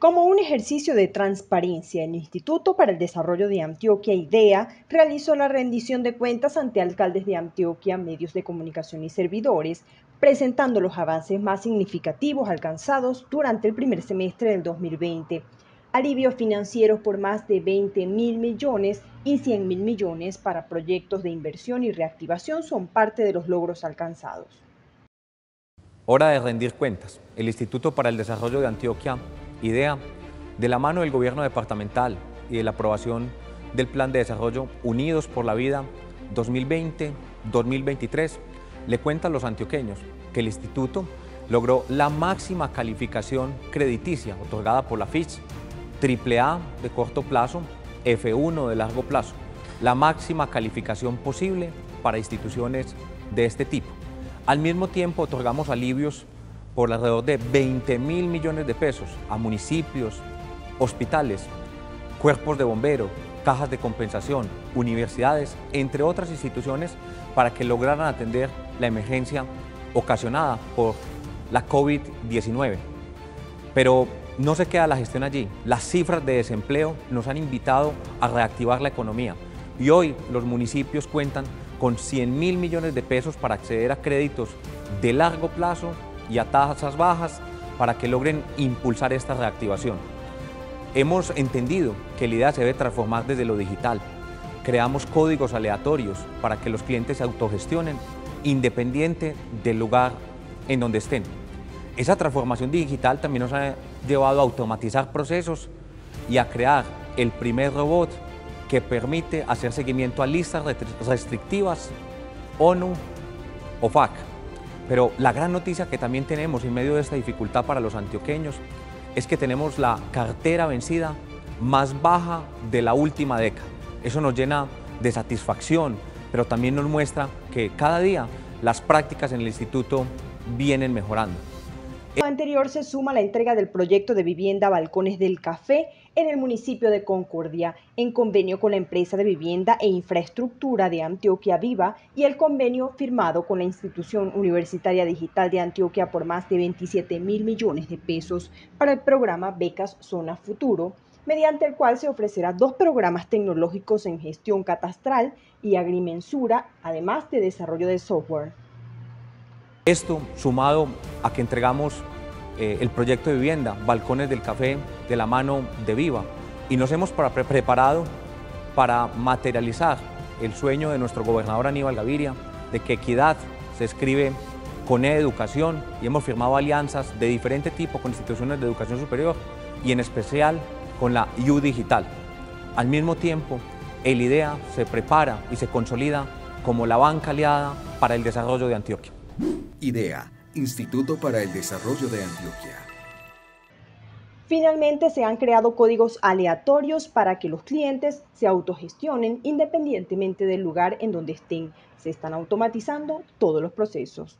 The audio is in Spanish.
Como un ejercicio de transparencia, el Instituto para el Desarrollo de Antioquia, IDEA, realizó la rendición de cuentas ante alcaldes de Antioquia, medios de comunicación y servidores, presentando los avances más significativos alcanzados durante el primer semestre del 2020. Alivios financieros por más de 20 mil millones y 100 mil millones para proyectos de inversión y reactivación son parte de los logros alcanzados. Hora de rendir cuentas. El Instituto para el Desarrollo de Antioquia idea de la mano del gobierno departamental y de la aprobación del Plan de Desarrollo Unidos por la Vida 2020-2023, le cuenta a los antioqueños que el instituto logró la máxima calificación crediticia otorgada por la Fitch, AAA de corto plazo, F1 de largo plazo, la máxima calificación posible para instituciones de este tipo. Al mismo tiempo otorgamos alivios por alrededor de 20 mil millones de pesos a municipios, hospitales, cuerpos de bomberos, cajas de compensación, universidades, entre otras instituciones, para que lograran atender la emergencia ocasionada por la COVID-19. Pero no se queda la gestión allí. Las cifras de desempleo nos han invitado a reactivar la economía y hoy los municipios cuentan con 100 mil millones de pesos para acceder a créditos de largo plazo y a tasas bajas para que logren impulsar esta reactivación. Hemos entendido que la idea se debe transformar desde lo digital. Creamos códigos aleatorios para que los clientes se autogestionen independiente del lugar en donde estén. Esa transformación digital también nos ha llevado a automatizar procesos y a crear el primer robot que permite hacer seguimiento a listas restrictivas, ONU o FAC. Pero la gran noticia que también tenemos en medio de esta dificultad para los antioqueños es que tenemos la cartera vencida más baja de la última década. Eso nos llena de satisfacción, pero también nos muestra que cada día las prácticas en el instituto vienen mejorando. Lo anterior se suma la entrega del proyecto de vivienda Balcones del Café en el municipio de Concordia, en convenio con la empresa de vivienda e infraestructura de Antioquia Viva y el convenio firmado con la institución universitaria digital de Antioquia por más de 27 mil millones de pesos para el programa Becas Zona Futuro, mediante el cual se ofrecerá dos programas tecnológicos en gestión catastral y agrimensura, además de desarrollo de software. Esto sumado a que entregamos eh, el proyecto de vivienda, Balcones del Café, de la mano de Viva, y nos hemos preparado para materializar el sueño de nuestro gobernador Aníbal Gaviria de que equidad se escribe con educación y hemos firmado alianzas de diferente tipo con instituciones de educación superior y en especial con la U Digital. Al mismo tiempo, el IDEA se prepara y se consolida como la banca aliada para el desarrollo de Antioquia. IDEA, Instituto para el Desarrollo de Antioquia. Finalmente se han creado códigos aleatorios para que los clientes se autogestionen independientemente del lugar en donde estén. Se están automatizando todos los procesos.